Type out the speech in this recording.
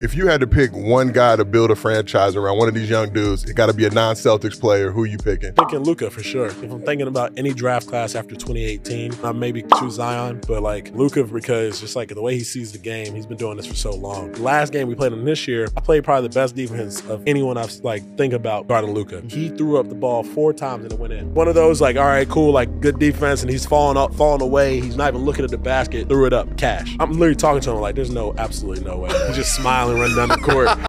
If you had to pick one guy to build a franchise around, one of these young dudes, it got to be a non-Celtics player. Who are you picking? Picking Luka for sure. If I'm thinking about any draft class after 2018, I maybe choose Zion, but like Luka because just like the way he sees the game, he's been doing this for so long. Last game we played in this year, I played probably the best defense of anyone I've like think about guarding Luka. He threw up the ball four times and it went in. One of those like, all right, cool, like good defense, and he's falling up, falling away. He's not even looking at the basket, threw it up, cash. I'm literally talking to him like, there's no, absolutely no way. He's just smiling, running down the court.